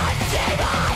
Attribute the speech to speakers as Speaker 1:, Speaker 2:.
Speaker 1: Demon.